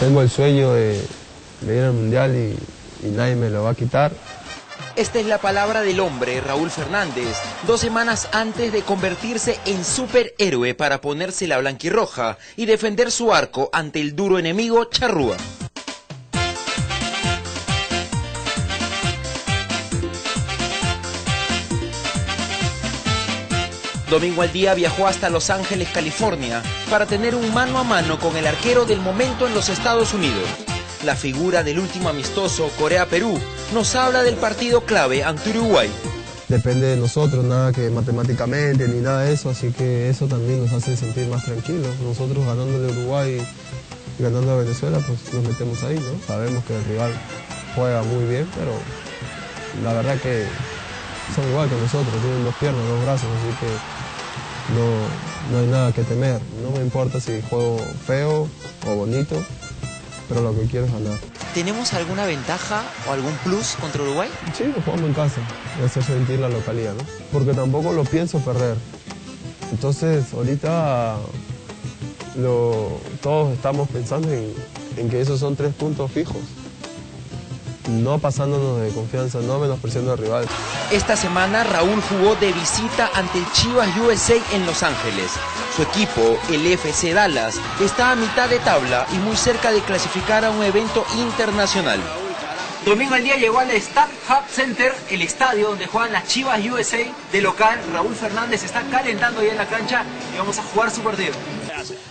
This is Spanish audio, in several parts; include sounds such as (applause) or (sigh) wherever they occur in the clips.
tengo el sueño de, ir al Mundial y nadie me lo va a quitar. Esta es la palabra del hombre, Raúl Fernández, dos semanas antes de convertirse en superhéroe para ponerse la blanquirroja y defender su arco ante el duro enemigo Charrúa. Domingo al día viajó hasta Los Ángeles, California, para tener un mano a mano con el arquero del momento en los Estados Unidos. La figura del último amistoso Corea-Perú nos habla del partido clave ante Uruguay. Depende de nosotros, nada que matemáticamente ni nada de eso, así que eso también nos hace sentir más tranquilos. Nosotros ganándole a Uruguay y ganando a Venezuela, pues nos metemos ahí, ¿no? Sabemos que el rival juega muy bien, pero la verdad que son igual que nosotros, tienen dos piernas, dos brazos, así que no, no hay nada que temer. No me importa si juego feo o bonito, pero lo que quiero es ganar. ¿Tenemos alguna ventaja o algún plus contra Uruguay? Sí, lo jugamos en casa, de hacer sentir la localidad, ¿no? Porque tampoco lo pienso perder. Entonces, ahorita lo, todos estamos pensando en, en que esos son tres puntos fijos. No pasándonos de confianza, no menospreciando al rival. Esta semana Raúl jugó de visita ante el Chivas USA en Los Ángeles. Su equipo, el FC Dallas, está a mitad de tabla y muy cerca de clasificar a un evento internacional. Domingo al día llegó al Hub Center, el estadio donde juegan las Chivas USA de local. Raúl Fernández está calentando ya en la cancha y vamos a jugar su partido.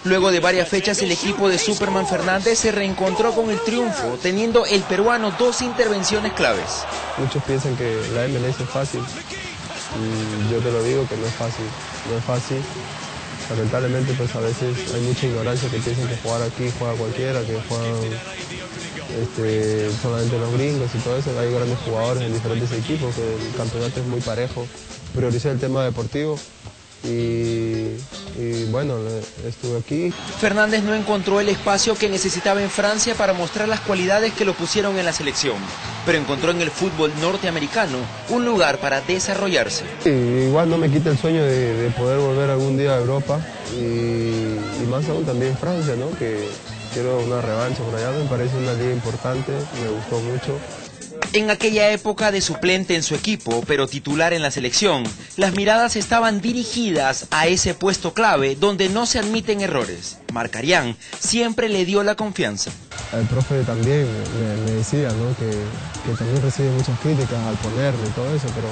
Luego de varias fechas, el equipo de Superman Fernández se reencontró con el triunfo, teniendo el peruano dos intervenciones claves. Muchos piensan que la MLS es fácil. Y yo te lo digo que no es fácil. No es fácil. Lamentablemente, pues a veces hay mucha ignorancia que piensan que jugar aquí juega cualquiera, que juegan este, solamente los gringos y todo eso. Hay grandes jugadores en diferentes equipos, que el campeonato es muy parejo. Prioricé el tema deportivo y, y, bueno, estuve aquí. Fernández no encontró el espacio que necesitaba en Francia para mostrar las cualidades que lo pusieron en la selección, pero encontró en el fútbol norteamericano un lugar para desarrollarse. Sí, igual no me quita el sueño de, de, poder volver algún día a Europa y, y más aún también Francia, ¿no? que quiero una revancha por allá, me parece una liga importante, me gustó mucho. En aquella época de suplente en su equipo, pero titular en la selección, las miradas estaban dirigidas a ese puesto clave donde no se admiten errores. Marcarián siempre le dio la confianza. El profe también me, decía ¿no? que, también recibe muchas críticas al ponerme y todo eso, pero,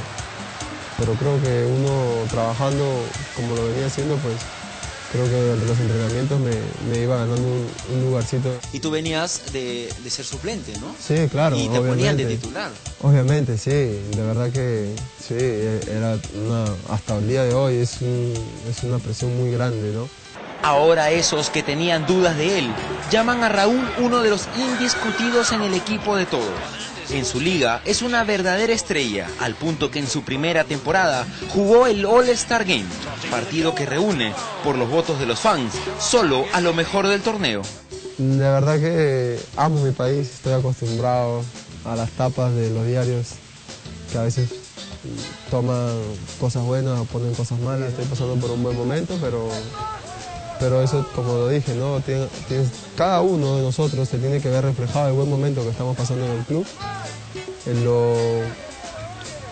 pero creo que uno trabajando como lo venía haciendo, pues creo que durante los entrenamientos me, me iba ganando un, un, lugarcito. Y tú venías de, de, ser suplente, ¿no? Sí, claro. Y te ponían de titular. Obviamente, sí. De verdad que sí, era una, hasta el día de hoy es, un, es una presión muy grande, ¿no? Ahora esos que tenían dudas de él llaman a Raúl uno de los indiscutidos en el equipo de todos. En su liga es una verdadera estrella, al punto que en su primera temporada jugó el All-Star Game, partido que reúne, por los votos de los fans, solo a lo mejor del torneo. De verdad que amo mi país, estoy acostumbrado a las tapas de los diarios que a veces toman cosas buenas o ponen cosas malas. Estoy pasando por un buen momento, pero pero eso, como lo dije, ¿no? Tien, cada uno de nosotros se tiene que ver reflejado el buen momento que estamos pasando en el club, en lo,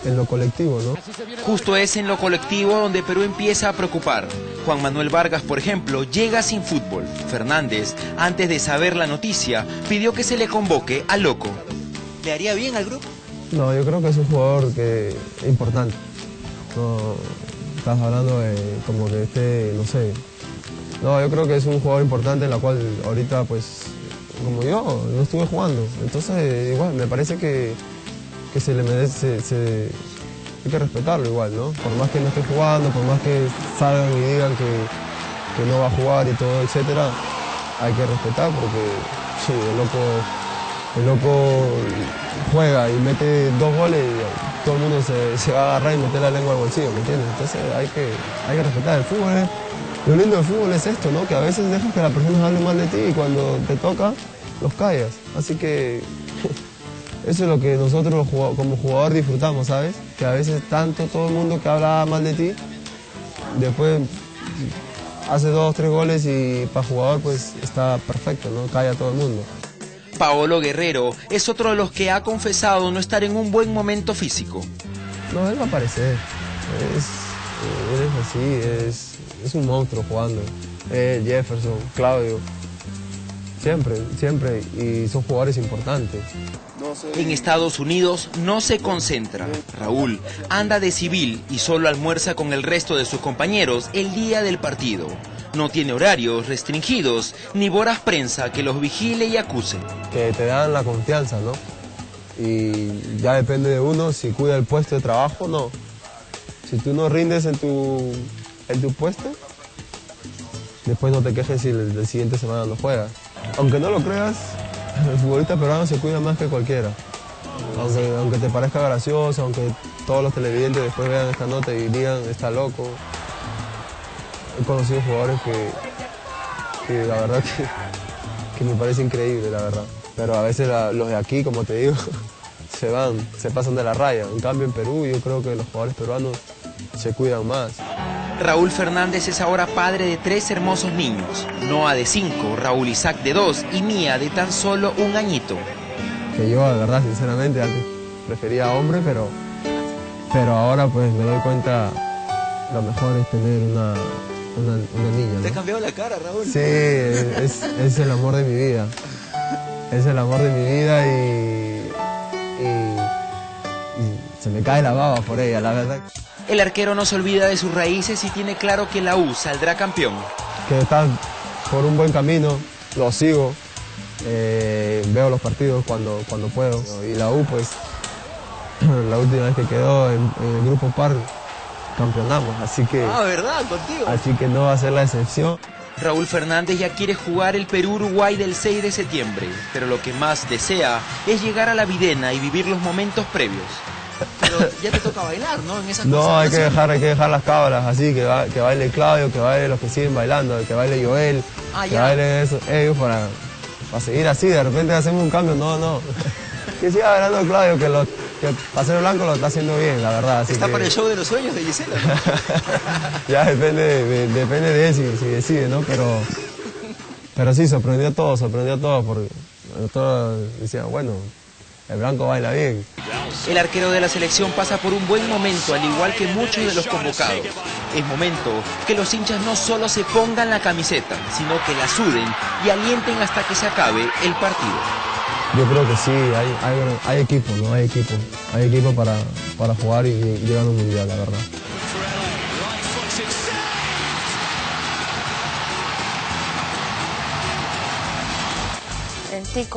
en lo colectivo, ¿no? Justo es en lo colectivo donde Perú empieza a preocupar. Juan Manuel Vargas, por ejemplo, llega sin fútbol. Fernández, antes de saber la noticia, pidió que se le convoque a Loco. ¿Le haría bien al grupo? No, yo creo que es un jugador que importante. No, estás hablando de como que este, no sé, no, yo creo que es un jugador importante en la cual ahorita, pues, como yo, no estuve jugando. Entonces, igual, me parece que, que se le merece, hay que respetarlo igual, ¿no? Por más que no esté jugando, por más que salgan y digan que, que no va a jugar y todo, etcétera, hay que respetar porque, sí, el loco, el loco juega y mete dos goles y todo el mundo se, se va a agarrar y meter la lengua al bolsillo, ¿me entiendes? Entonces hay que, hay que respetar el fútbol, ¿eh? Lo lindo del fútbol es esto, ¿no? Que a veces dejas que las personas hablen mal de ti y cuando te toca, los callas. Así que (laughs) eso es lo que nosotros como jugador disfrutamos, ¿sabes? Que a veces tanto todo el mundo que habla mal de ti, después hace dos, tres goles y para jugador pues está perfecto, ¿no? Cae a todo el mundo. Paolo Guerrero es otro de los que ha confesado no estar en un buen momento físico. No, él va a aparecer. Es, es así, es, es un monstruo jugando. Él, Jefferson, Claudio. Siempre, siempre. Y son jugadores importantes. En Estados Unidos no se concentra. Raúl anda de civil y solo almuerza con el resto de sus compañeros el día del partido. No tiene horarios restringidos ni boras prensa que los vigile y acuse. Que te dan la confianza, ¿no? Y ya depende de uno si cuida el puesto de trabajo o no. Si tú no rindes en tu, en tu puesto, después no te quejes si el siguiente semana no juegas. Aunque no lo creas, (laughs) el futbolista peruano se cuida más que cualquiera. Aunque, te parezca gracioso, aunque todos los televidentes después vean esta nota y digan, está loco. He conocido jugadores que, que la verdad que, (laughs) que me parece increíble, la verdad. Pero a veces la- los de aquí, como te digo, (laughs) se van, se pasan de la raya. En cambio en Perú yo creo que los jugadores peruanos se cuidan más. Raúl Fernández es ahora padre de tres hermosos niños. Noah de cinco, Raúl Isaac de dos y Mía de tan solo un añito. que yo, de verdad, sinceramente, antes prefería hombre, pero, pero ahora pues me doy cuenta lo mejor es tener una, una, una niña. ¿no? cambiado la cara, Raúl. Sí, es, es el amor de mi vida. Es el amor de mi vida y, y, y se me cae la baba por ella, la verdad. El arquero no se olvida de sus raíces y tiene claro que la U saldrá campeón. Que está por un buen camino, lo sigo, eh, veo los partidos cuando, cuando puedo. Y la U, pues, (clears throat) la última vez que quedó en, en el grupo par, campeonamos, así que, ¿verdad? Contigo. así que no va a ser la excepción. Raúl Fernández ya quiere jugar el Perú-Uruguay del 6 de septiembre, pero lo que más desea es llegar a la videna y vivir los momentos previos. Pero ya te toca bailar, ¿no? En esa No, hay que dejar, hay que dejar las cabras así, que, ba- que baile Claudio, que baile los que siguen bailando, que baile Joel, Ah, que ya. baile eso, ellos para, para seguir así, de repente hacemos un cambio, no, no. (laughs) que siga bailando Claudio, que, lo, que Paseo Blanco lo está haciendo bien, la verdad. Así Está que para el show de los sueños de Gisela. ¿no? (laughs) ya depende, de, depende de él si, si decide, ¿no? Pero, pero sí, sorprendió a todos, sorprendió a todos, porque todos decían, bueno, el Blanco baila bien. El arquero de la selección pasa por un buen momento, al igual que muchos de los convocados. Es momento que los hinchas no solo se pongan la camiseta, sino que la suden y alienten hasta que se acabe el partido. Yo creo que sí, hay, hay, hay equipo, ¿no? Hay equipo. Hay equipo para, para jugar y, y llegar a un mundial, la verdad.